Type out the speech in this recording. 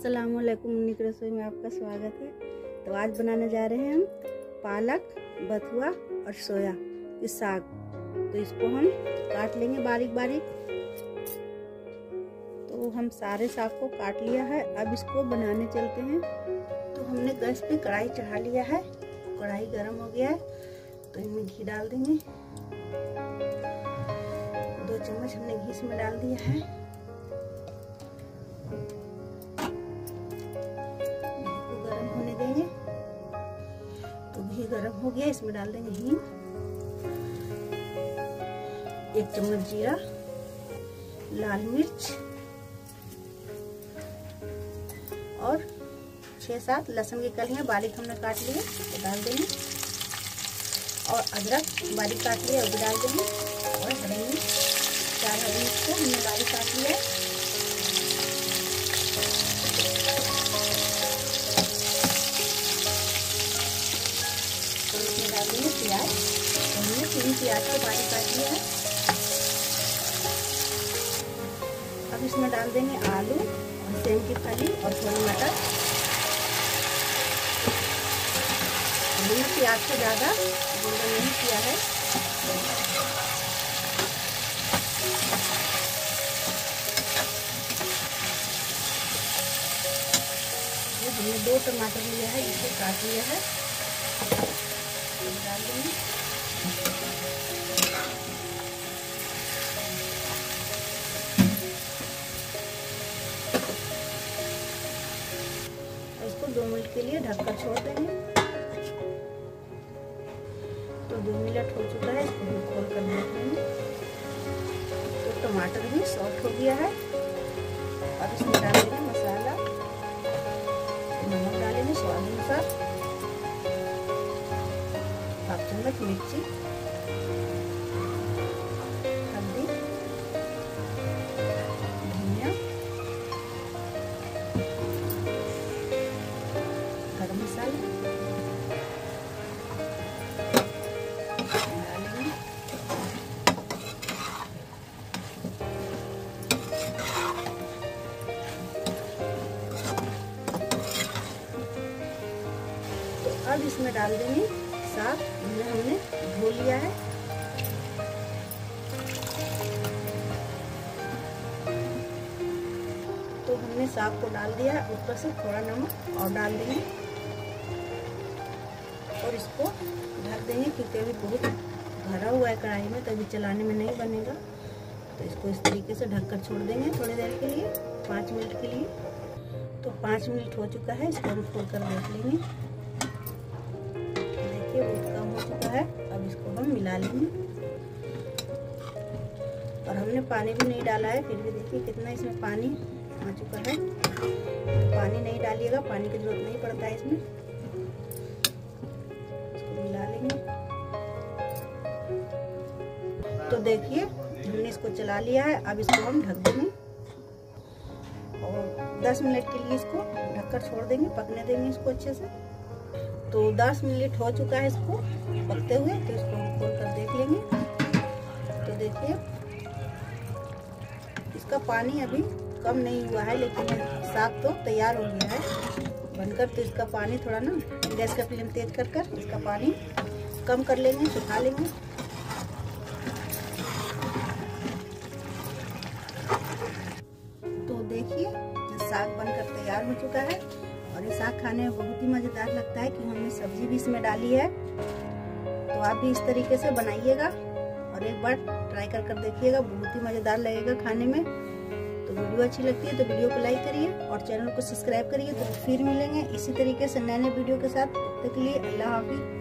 अस्सलाम वालेकुम रसोई में आपका स्वागत है। तो आज बनाने जा रहे हैं हम पालक, बथुआ और सोया की साग। तो इसको हम काट लेंगे बारीक बारीक तो हम सारे साग को काट लिया है। अब इसको बनाने चलते हैं। तो हमने गैस पे कढ़ाई चढ़ा लिया है। कढ़ाई गर्म हो गया है। तो इनमें घी डाल देंगे। दो चम्मच हमने घी इसमें डाल दिया है। गर्म हो गया, इसमें डाल देंगे हींग। एक चम्मच जीरा, लाल मिर्च, और छह सात लहसुन की कलियाँ, बारीक हमने काट लिए तो डाल देंगे। और अदरक बारीक काट लिया, वो डाल देंगे। और हरी मिर्च, चार हरी मिर्च को हमने बारीक काट लिया प्याज को बारीक काट लिया है। अब इसमें डाल देंगे आलू और सेम की फली और थोड़ी मटर। हमने प्याज को ज़्यादा गोल्डन नहीं किया है। हमने दो टमाटर लिया है, इसे काट लिया है। डाल देंगे। दो मिनट के लिए ढककर छोड़ देंगे। तो दो मिनट हो चुका है, इसको हम खोल कर देख लेंगे। तो टमाटर भी सॉफ्ट हो गया है। अब इसमें डाल देंगे मसाला। नमक डालेंगे स्वाद अनुसार। हाफ़ चम्मच मिर्ची। अब इसमें डाल देंगे। साग इन्हें हमने धो लिया है। तो हमने साग को डाल दिया है। ऊपर से थोड़ा नमक और डाल देंगे। और इसको ढक देंगे क्योंकि अभी बहुत भरा हुआ है कढ़ाई में, तभी चलाने में नहीं बनेगा। तो इसको इस तरीके से ढककर छोड़ देंगे थोड़ी देर के लिए, पाँच मिनट के लिए। तो पाँच मिनट हो चुका है, इसको हम खोल कर देख लेंगे। देखिए बहुत कम हो चुका है। अब इसको हम मिला लेंगे। और हमने पानी भी नहीं डाला है, फिर भी देखिए कितना इसमें पानी आ चुका है। पानी नहीं डालिएगा, पानी की ज़रूरत नहीं पड़ता है इसमें। इसको मिला लेंगे। तो देखिए, हमने इसको चला लिया है। अब इसको हम ढक देंगे। और 10 मिनट के लिए इसको ढककर छोड़ देंगे, पकने देंगे इसको अच्छे से। तो 10 मिनट हो चुका है इसको पकते हुए तो इसको हम खोल कर देख लेंगे। तो देखिए, इसका पानी अभी कम नहीं हुआ है, लेकिन साग तो तैयार हो गया है। बनकर तो इसका पानी थोड़ा ना, गैस का फ्लेम तेज कर कर इसका पानी कम कर लेंगे, सुखा लेंगे। तो देखिए, साग बनकर तैयार हो चुका है। ये साग खाने में बहुत ही मज़ेदार लगता है कि हमने सब्ज़ी भी इसमें डाली है। तो आप भी इस तरीके से बनाइएगा और एक बार ट्राई कर कर देखिएगा, बहुत ही मज़ेदार लगेगा खाने में। तो वीडियो अच्छी लगती है तो वीडियो को लाइक करिए और चैनल को सब्सक्राइब करिए तो फिर मिलेंगे इसी तरीके से नए नए वीडियो के साथ। तब तक के लिए अल्लाह हाफिज़।